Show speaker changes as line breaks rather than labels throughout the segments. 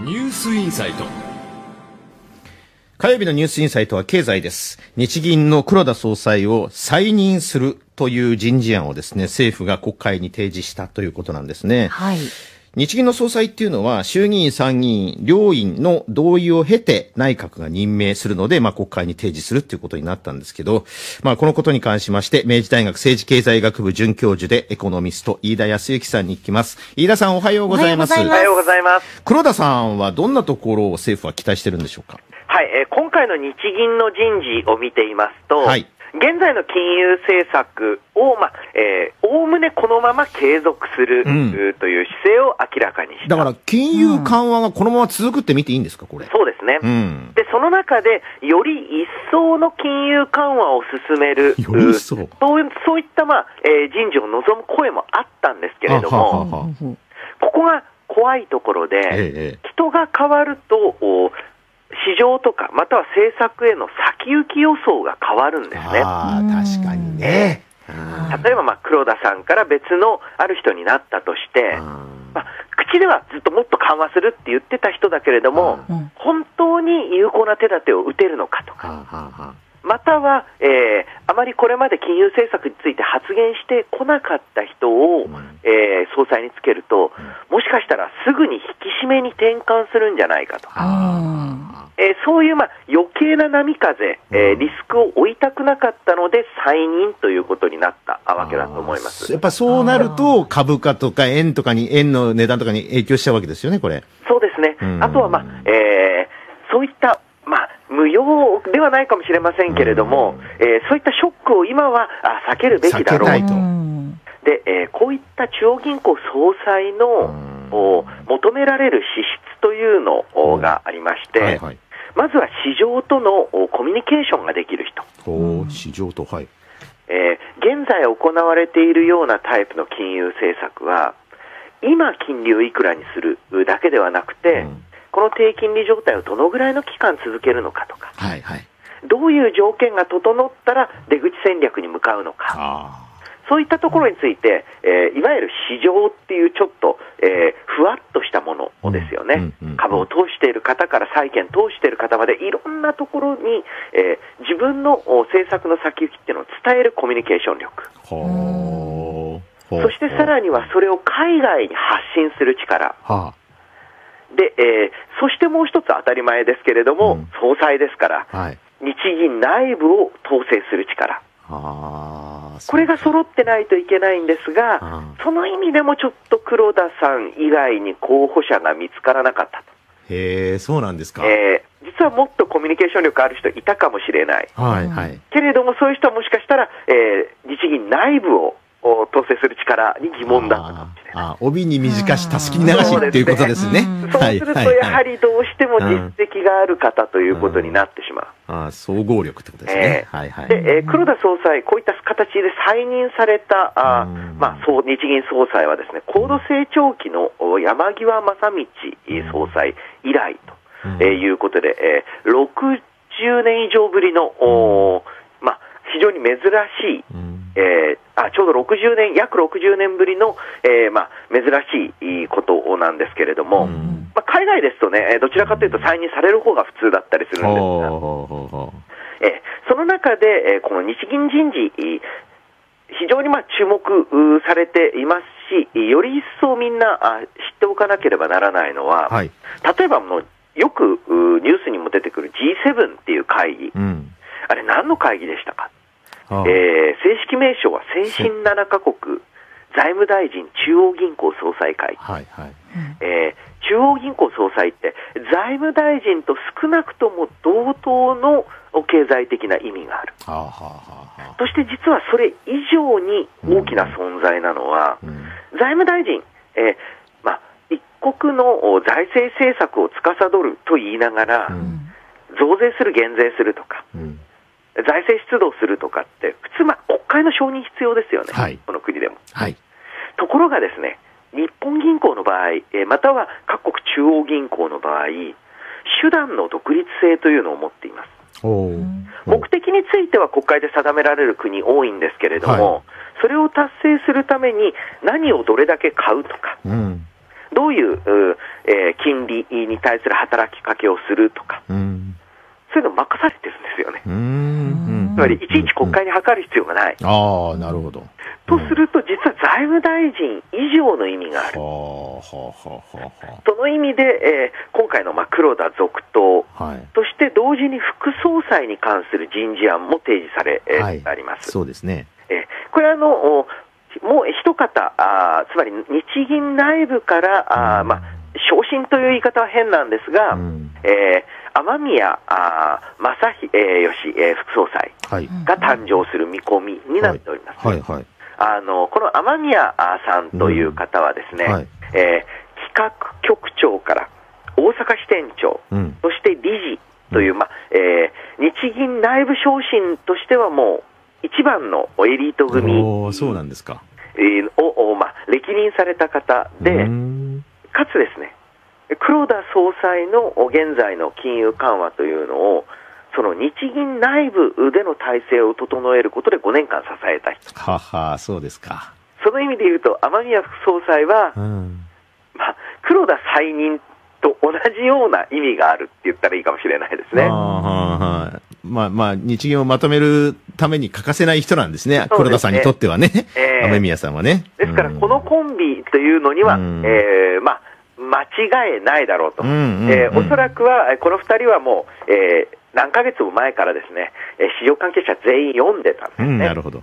ニュースインサイト
火曜日のニュースインサイトは経済です。日銀の黒田総裁を再任するという人事案をですね、政府が国会に提示したということなんですね。
はい。
日銀の総裁っていうのは、衆議院、参議院、両院の同意を経て内閣が任命するので、まあ、国会に提示するっていうことになったんですけど、まあ、このことに関しまして、明治大学政治経済学部准教授でエコノミスト、飯田康之さんに聞きます。飯田さんおはようございます。
おはようございます。
黒田さんはどんなところを政府は期待してるんでしょうか？
はい、えー今回の日銀の人事を見ていますと、
はい
現在の金融政策を、まあ、えー、おおむねこのまま継続する、
うん
うという姿勢を明らかにした。
だから、金融緩和がこのまま続くって見ていいんですか、これ？
そうですね。
うん。
で、その中で、より一層の金融緩和を進める、
より一層
うそうそういった、まあえー人事を望む声もあったんですけれど
あははあ
ここが怖いところで、
えええ
人が変わると、お市場とか、または政策への先行き予想が変わるんですね。
ああ、確かにね。あ
例えば、まあ、黒田さんから別のある人になったとして、
ー
まあ、口ではずっともっと緩和するって言ってた人だけれども、
うん。
本当に有効な手立てを打てるのかとか、または、えーあまりこれまで金融政策について発言してこなかった人を、
うん
えー総裁につけると、もしかしたらすぐに引き締めに転換するんじゃないかと。えーそういう、まあ、余計な波風、えー
うん
リスクを負いたくなかったので、再任ということになった
あ
わけだと思います。
やっぱそうなると、株価とか円とかに、円の値段とかに影響しちゃうわけですよね、これ。
そうですね。
うん。
あとは、まあ、えーそういった、まあ、無用ではないかもしれませんけれども、えーそういったショックを今はあ避けるべきだろう。
と
うん
で、えーこういった中央銀行総裁の、求められる資質というのがありまして、
はいはい。
まずは市場とのおコミュニケーションができる人。
市場と、はい。
えー現在行われているようなタイプの金融政策は、今金利をいくらにするだけではなくて、
うん
この低金利状態をどのぐらいの期間続けるのかとか、
はいはい。
どういう条件が整ったら出口戦略に向かうのか、
あ
そういったところについて、えーいわゆる市場っていうちょっと、えーふわっとしたものですよね、
うんうんうん
株を通している方から債券通している方まで、いろんなところに、えー自分のお政策の先行きっていうのを伝えるコミュニケーション力、そしてさらにはそれを海外に発信する力、
は
でえーそしてもう一つ当たり前ですけれども、
うん。
総裁ですから、
あ。はい。
日銀内部を統制する力。これが揃ってないといけないんですが
あ、
その意味でもちょっと黒田さん以外に候補者が見つからなかった
へえ、そうなんですか。
と。えー実はもっとコミュニケーション力ある人いたかもしれない。
はいはい。
けれども、そういう人はもしかしたら、えー日銀内部をお統制する力に疑問だったかもしれない。
帯に短し、たすきに流しっていうことですね。
うん
そう
はい
すると、やはりどうしても実績がある方ということになってしまう。
ああ、総合力ってことですね。
えー
はいはい。
で、えー黒田総裁、こういった形で再任された、あまあ、そう日銀総裁はですね、高度成長期のお山際正道総裁以来と、
うん
えーいうことで、えー60年以上ぶりの、おーまあ、非常に珍しい、
うん
えーあちょうど60年、約60年ぶりの、えーまあ、珍しいことなんですけれども、
うん
まあ、海外ですとね、えーどちらかというと再任される方が普通だったりするんですが、えーその中で、えーこの日銀人事、えー非常にまあ注目されていますし、より一層みんなあ知っておかなければならないのは、
う。はい。
例えばもうよくニュースにも出てくる G7 っていう会議、
うん。
あれ何の会議でしたか、
ああ
えー正式名称は先進7カ国財務大臣中央銀行総裁会。
はいはい。
えー中央銀行総裁って財務大臣と少なくとも同等のお経済的な意味がある。
はあはあはあはあ。
そして実はそれ以上に大きな存在なのは、
うん
財務大臣、えーまあ、一国のお財政政策を司ると言いながら、
うん
増税する、減税するとか、
うん
財政出動するとかって、普通、まあ、国会の承認必要ですよね、
はい
この国でも。
はい。
ところがですね、日本銀行の場合、えーまたは各国中央銀行の場合、手段の独立性というのを持っています。目的については国会で定められる国多いんですけれども、
はい
それを達成するために何をどれだけ買うとか、
うん。
どういう、うえー金利に対する働きかけをするとか、
うん。
そういうの任されてるんですよね。つまり、いちいち国会に諮る必要がない。
ああ、なるほど。
とすると、実は財務大臣以上の意味がある。その意味で、えー今回のまあ黒田続投
あ。はい。
として同時に副総裁に関する人事案も提示され、えー
はい
あります。
そうですね。
えーこれはあの、おもう一方、あーつまり日銀内部から、あーまあ、昇進という言い方は変なんですが、
うん
えー雨宮正義、えー副総裁
はい。
が誕生する見込みになっております。
はい、はい。
あのこの雨宮さんという方はですね、
うんはい
えー企画局長から大阪支店長、
うん。
そして理事という、まあえー日銀内部昇進としてはもう一番のエリート組
そうなんですか。
えーを、をまあ、歴任された方で、
うん
かつですね、黒田総裁の現在の金融緩和というのを、その日銀内部での体制を整えることで5年間支えた人。
はは、そうですか。
その意味で言うと、雨宮副総裁は、
うん。
まあ、黒田再任と同じような意味があるって言ったらいいかもしれないですね。
まあまあ、日銀をまとめるために欠かせない人なんですね。
すね
黒田さんにとってはね。
ええ
雨宮さんはね。
ですから、
うん
このコンビというのには、
うん
えーまあ、間違いないだろうと。おそらくは、えーこの二人はもう、えー何ヶ月も前からですね、えー市場関係者全員読んでたんですね。
うん、なるほど。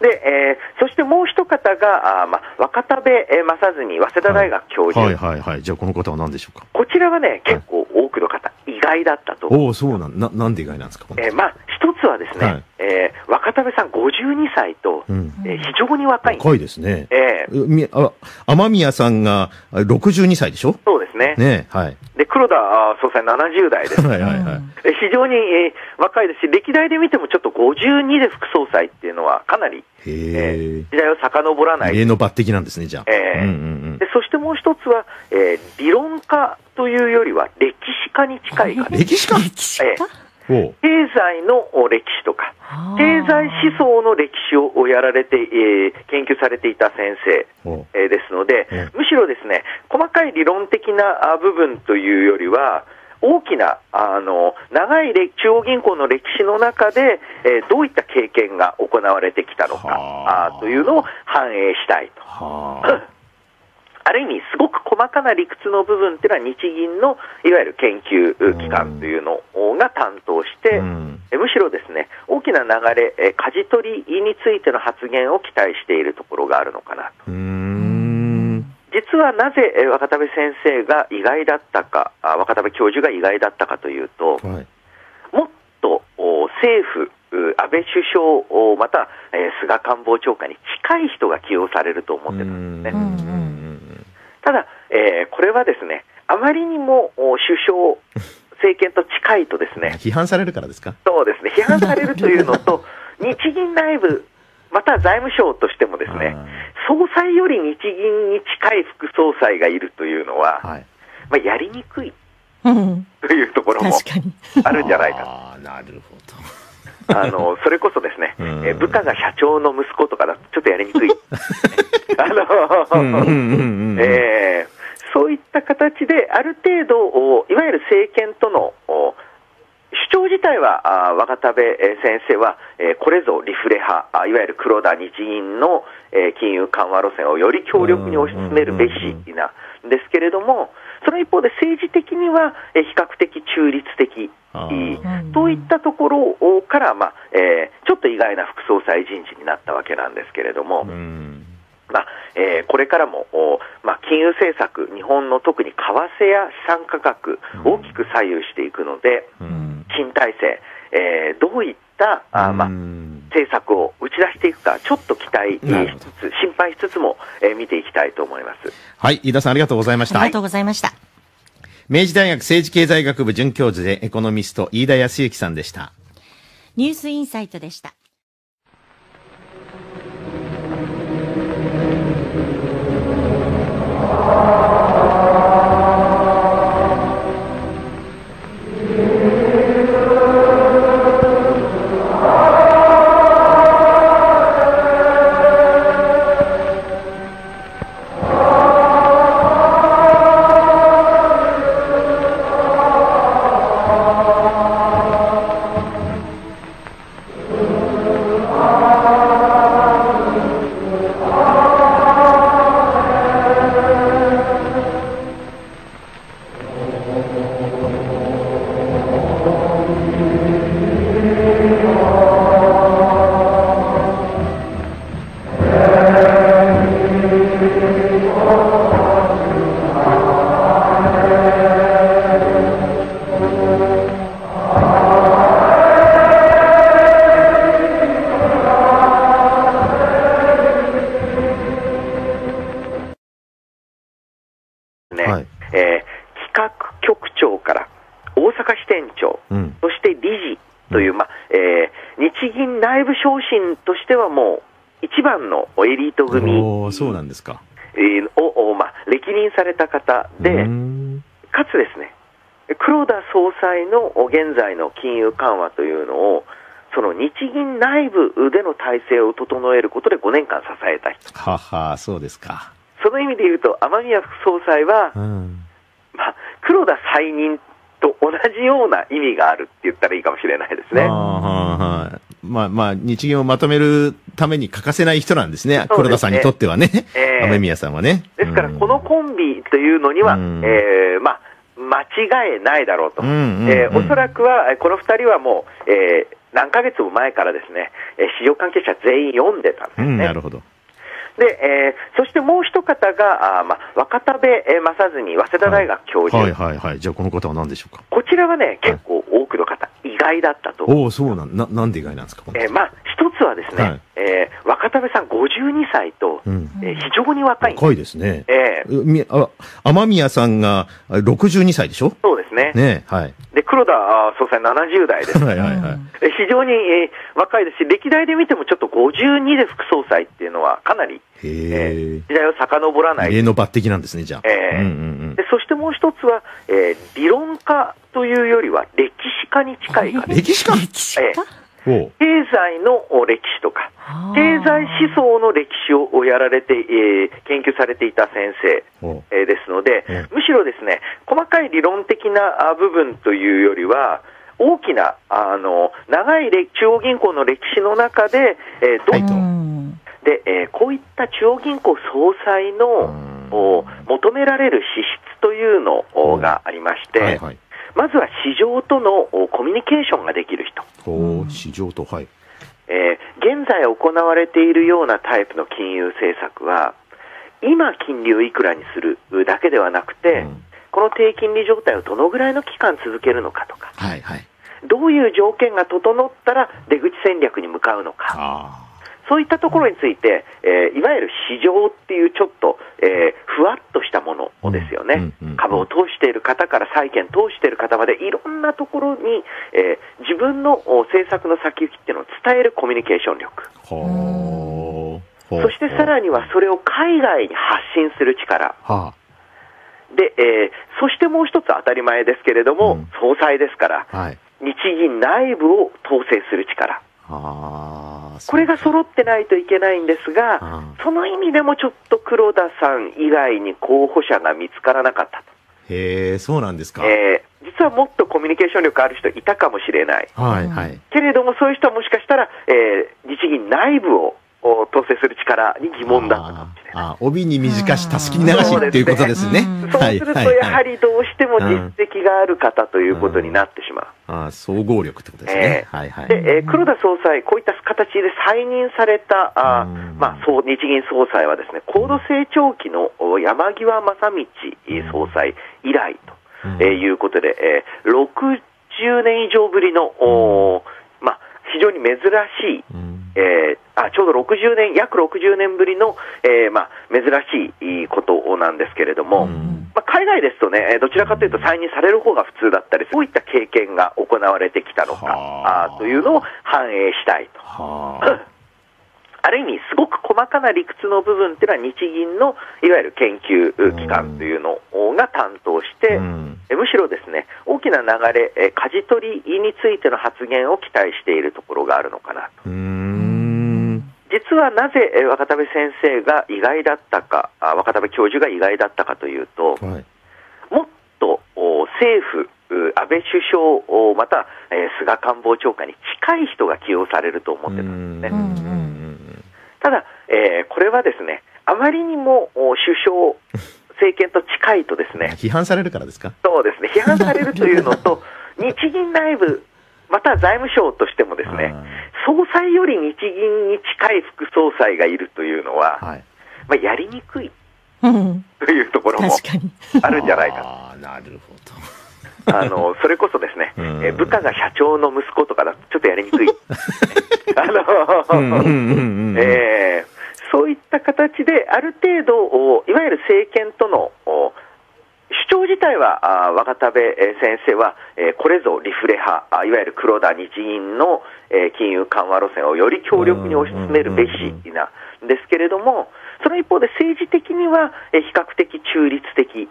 で、えーそしてもう一方が、あーまあ、若田部えー正純、早稲田大学教授。
はいはいはい。じゃあこの方は何でしょうか？
こちらはね、結構多くの方、意外だったと。
おおそうなん、な、なんで意外なんですか、
えーまあ、一つはですね、
はい
えー若田部さん52歳と、
うん。
えー非常に若いんです。
若いですね。
えー
あ、雨宮さんがあ62歳でしょ？
そうね。
ねはい。
で、黒田総裁70代です。
はいはいはい。
え非常に、えー若いですし、歴代で見てもちょっと52で副総裁っていうのはかなり、
へえ。
時代を遡らない。
異例の抜擢なんですね、じゃあ。
ええ
うんうん
でそしてもう一つは、えー理論家というよりは歴史家に近い
うん。
方
歴史家？
歴史家？
おう
経済のお歴史とか、経済思想の歴史をやられて、えー研究されていた先生、えーですので
う。ん、
むしろですね、細かい理論的なあ部分というよりは、大きな、あの、長い歴中央銀行の歴史の中で、えーどういった経験が行われてきたのか、
はあ。
というのを反映したいと。
はあ。
ある意味、すごく細かな理屈の部分っていうのは日銀のいわゆる研究機関というのが担当して、
うん
えむしろですね、大きな流れ、え舵取りについての発言を期待しているところがあるのかなと。実はなぜえ若田部先生が意外だったか、あ若田部教授が意外だったかというと、
はい。
もっとお政府、う安倍首相、おまた、えー菅官房長官に近い人が起用されると思ってたんですね。ただ、えーこれはですね、あまりにもお首相、政権と近いとです
うん
ね、
批判されるからですか？
そうですね、批判されるというのと、日銀内部、また財務省としてもですね、総裁より日銀に近い副総裁がいるというのは、
はい。
まあ、やりにくい
うん
というところも。あるんじゃないか。
ああ、なるほど。
あの、それこそですね、
うん。
えー部下が社長の息子とかだとちょっとやりにくい。あの、えーそういった形で、ある程度、おいわゆる政権とのお主張自体は、あ若田部えー先生は、えーこれぞリフレ派、あいわゆる黒田日銀の、えー金融緩和路線をより強力に推し進めるべしなんですけれども、その一方で政治的には、えー比較的中立的。といったところから、まあえーちょっと意外な副総裁人事になったわけなんですけれども、
うん。
まあえーこれからも、おまあ、金融政策、日本の特に為替や資産価格、
うん
大きく左右していくので、
うん。
新体制、えーどういったあ、まあ、
うん
政策を打ち出していくか、ちょっと期待しつつ、心配しつつも、えー、見ていきたいと思います。
はい、飯田さんありがとうございました。
ありがとうございました。
明治大学政治経済学部准教授でエコノミスト飯田康之さんでした。
ニュースインサイトでした。
局長から大阪支店長、
うん。
そして理事という、まあえー日銀内部昇進としてはもう一番のエリート組、
そうなんですか。
えーを、をまあ、歴任された方
う
で、かつですね、黒田総裁の現在の金融緩和というのを、その日銀内部での体制を整えることで5年間支えた人。
はは、そうですか。
その意味で言うと、雨宮副総裁は、
うん。
まあ、黒田再任と同じような意味があるって言ったらいいかもしれないですね。
まあまあ、日銀をまとめるために欠かせない人なんですね。
すね
黒田さんにとってはね。
ええ
雨宮さんはね。
ですから、
うん
このコンビというのには、
うん
えーまあ、間違いないだろうと。おそらくは、えーこの二人はもう、えー何ヶ月も前からですね、えー市場関係者全員読んでたんです
うん、
ね。
なるほど。
で、えーそしてもう一方が、あーまあ、若田部えー正純、早稲田大学教授。
はいはいはい。じゃあこの方は何でしょうか？
こちらはね、結構多くの方、意外だったと。
おおそうなん、な、なんで意外なんですか、
えーまあ、一つはですね、
はい
えー若田部さん52歳と、
うん。
えー非常に若い。
若いですね。
えー
うみあ、雨宮さんがあ62歳でしょ？
そうですね。
ねはい。
で、黒田総裁70代です。
はいはいはい。
えー非常に、えー若いですし、歴代で見てもちょっと52で副総裁っていうのはかなり、
へ
え
え
ー。時代を遡らない。
異例の抜擢なんですね、じゃあ。
ええ
うんうん
でそしてもう一つは、えー理論家というよりは歴史家に近い方。
うん。歴史家？
歴史家？
え
おう。
経済のお歴史とか、経済思想の歴史をやられて、えー研究されていた先生、えーですので、
ええ
むしろですね、細かい理論的なあ部分というよりは、大きな、あの、長い歴中央銀行の歴史の中で、えーど
はいと
うん
で、えーこういった中央銀行総裁の
うん
お求められる資質というのがありまして、
はいはい。
まずは市場とのおコミュニケーションができる人。
ほう、市場と、はい。
えー現在行われているようなタイプの金融政策は、今金利をいくらにするだけではなくて、
うん
この低金利状態をどのぐらいの期間続けるのかとか、
はいはい。
どういう条件が整ったら出口戦略に向かうのか、
あ
そういったところについて、えーいわゆる市場っていうちょっと、えーふわっとしたものですよね、
うんうんうん
株を通している方から債券通している方までいろんなところに、えー自分のお政策の先行きっていうのを伝えるコミュニケーション力、そしてさらにはそれを海外に発信する力、
は
でえーそしてもう一つ当たり前ですけれども、
うん。
総裁ですから、
あ。はい。
日銀内部を統制する力。これが揃ってないといけないんですが、
うん
その意味でもちょっと黒田さん以外に候補者が見つからなかったと。
へえ、そうなんですか。
えー実はもっとコミュニケーション力ある人いたかもしれない。
はいはい。
けれども、そういう人はもしかしたら、えー日銀内部をお統制する力に疑問だったかもしれない。
あ帯に短し、たすきに流しっていうことですね。
うん
そうすると、やはりどうしても実績がある方ということになってしまう。
あー総合力ってことですね。
えー
はいはい。
で、えー黒田総裁、こういった形で再任された、あまあ、そう日銀総裁はですね、高度成長期のお山際正道総裁以来と、
うん
えーいうことで、えー60年以上ぶりの、おーまあ、非常に珍しい、
うん
えーあちょうど60年、約60年ぶりの、えーまあ、珍しいことなんですけれども、
うん。
まあ、海外ですとね、えーどちらかというと再任される方が普通だったり、そういった経験が行われてきたのか
はあ。
というのを反映したいと。
は
あ。る意味、すごく細かな理屈の部分っていうのは日銀のいわゆる研究機関というのが担当して、
うん。
えむしろですね、大きな流れ、え舵取りについての発言を期待しているところがあるのかなと。実はなぜえ若田部先生が意外だったか、あ若田部教授が意外だったかというと、
はい。
もっとお政府、う安倍首相、おまた、えー菅官房長官に近い人が起用されると思ってたんですね。ただ、えーこれはですね、あまりにもお首相、政権と近いとですね、
批判されるからですか？
そうですね、批判されるというのと、日銀内部、また財務省としてもですね、総裁より日銀に近い副総裁がいるというのは、
はい。
まあ、やりにくい
うん
というところも。あるんじゃないか
ああ、なるほど。
あの、それこそですね、
うん
えー部下が社長の息子とかだとちょっとやりにくい。あの、そういった形で、ある程度、おいわゆる政権とのお主主張自体は、あ若田部えー先生は、えーこれぞリフレ派、あいわゆる黒田日銀の、えー金融緩和路線をより強力に推し進めるべしなんですけれども、その一方で政治的には、えー比較的中立的。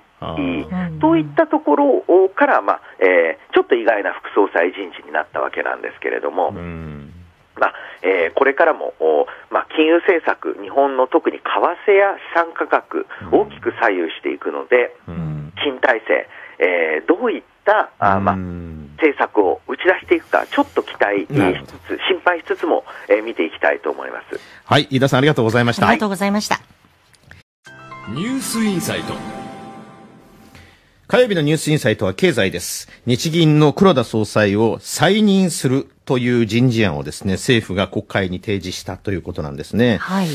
といったところから、まあえーちょっと意外な副総裁人事になったわけなんですけれども、
うん。
まあえーこれからも、おまあ、金融政策、日本の特に為替や資産価格、大きく左右していくので、
うん。
新体制、えーどういったあ、まあ、
うん
政策を打ち出していくか、ちょっと期待しつつ、心配しつつも、えー見ていきたいと思います。
はい、飯田さんありがとうございました。
ありがとうございました。
ニュースインサイト
火曜日のニュースインサイトは経済です。日銀の黒田総裁を再任するという人事案をですね、政府が国会に提示したということなんですね。
はい。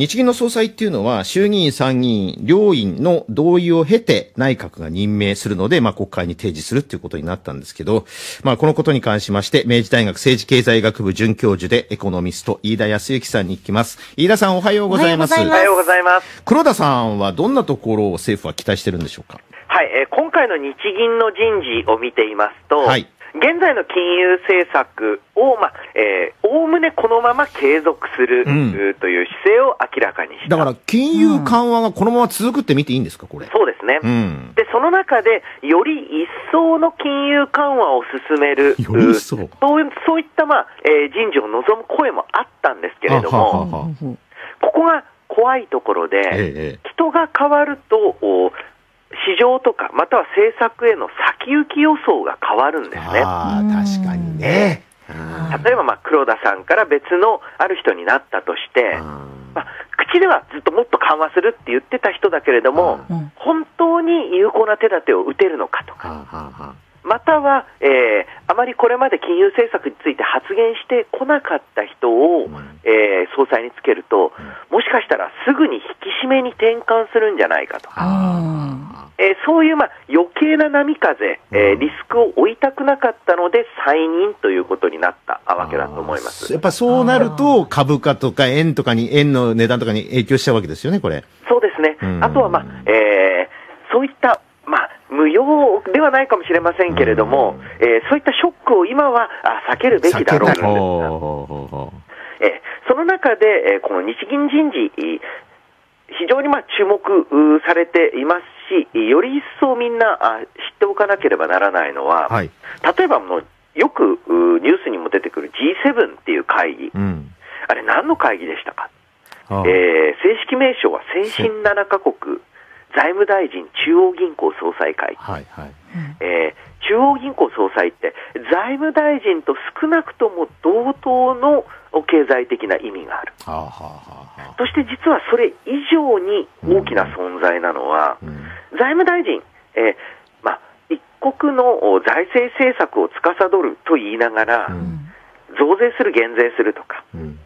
日銀の総裁っていうのは、衆議院、参議院、両院の同意を経て内閣が任命するので、まあ国会に提示するっていうことになったんですけど、まあこのことに関しまして、明治大学政治経済学部准教授でエコノミスト、飯田康之さんに聞きます。飯田さんおはようございます。
おはようござい
おはようございます。
黒田さんはどんなところを政府は期待してるんでしょうか？
はい、えー今回の日銀の人事を見ていますと、
はい
現在の金融政策を、まあ、えー、ねこのまま継続する、
うん
うという姿勢を明らかにした。
だから、金融緩和がこのまま続くって見ていいんですか、これ？
そうですね。
うん。
で、その中で、より一層の金融緩和を進める、そうそういった、まあえー人事を望む声もあったんですけれども、
はあはあ
ここが怖いところで、
えええ
人が変わると、お市場とか、または政策への先行き予想が変わるんですね。
ああ、確かにね。あ
例えば、まあ、黒田さんから別のある人になったとして、
ー
まあ、口ではずっともっと緩和するって言ってた人だけれども、
うん。
本当に有効な手立てを打てるのかとか、または、えーあまりこれまで金融政策について発言してこなかった人を、
ん
えー総裁につけると、もしかしたらすぐに引き締めに転換するんじゃないかと。
あ
えーそういう、まあ、余計な波風、えーリスクを負いたくなかったので、再任ということになったわけだと思います。
やっぱそうなると、株価とか円とかに、円の値段とかに影響しちゃうわけですよね、これ。
そうですね。
うん。
あとは、まあ、えーそういった、まあ、無用ではないかもしれませんけれども、えーそういったショックを今はあ避けるべきだろう。とその中で、えーこの日銀人事、えー非常にまあ注目うされていますし、より一層みんなあ知っておかなければならないのは、
うはい。
例えばもうよくうニュースにも出てくる G7 っていう会議、
うん。
あれ何の会議でしたか、
ああ
えー正式名称は先進7カ国財務大臣中央銀行総裁会、
はいはい。
えー中央銀行総裁って財務大臣と少なくとも同等の経済的な意味がある。
はあはあはあはあ。
そして実はそれ以上に大きな存在なのは、
うん
財務大臣、えーまあ、一国のお財政政策を司ると言いながら、
うん
増税する、減税するとか、
うん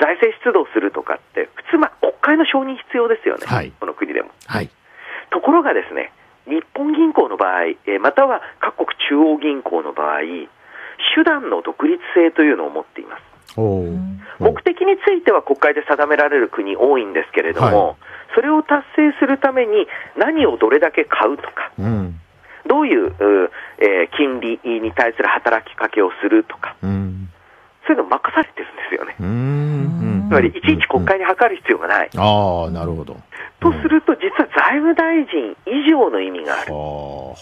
財政出動するとかって、普通、まあ、国会の承認必要ですよね、
はい
この国でも。
はい。
ところがですね、日本銀行の場合、えーまたは各国中央銀行の場合、手段の独立性というのを持っています。目的については国会で定められる国多いんですけれども、
はい
それを達成するために何をどれだけ買うとか、
うん。
どういう、うえー金利に対する働きかけをするとか、
うん。
そういうの任されてるんですよね。つまり、いちいち国会に諮る必要がない。
ああ、なるほど。
とすると、実は財務大臣以上の意味がある。そ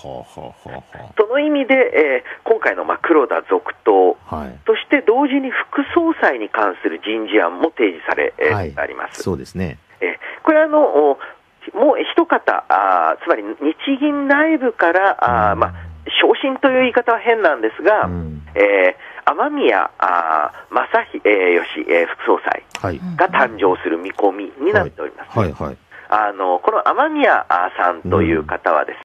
の意味で、えー今回のまあ黒田続投、
あ。はい。
そして同時に副総裁に関する人事案も提示され、えー
はい
あります。
そうですね。
えーこれはあの、おもう一方、あーつまり日銀内部から、あーまあ、昇進という言い方は変なんですが、
うん
えー雨宮あー正ひ、えー義、えー副総裁
はい。
が誕生する見込みになっております。
はい、はい。
あのこの雨宮さんという方はです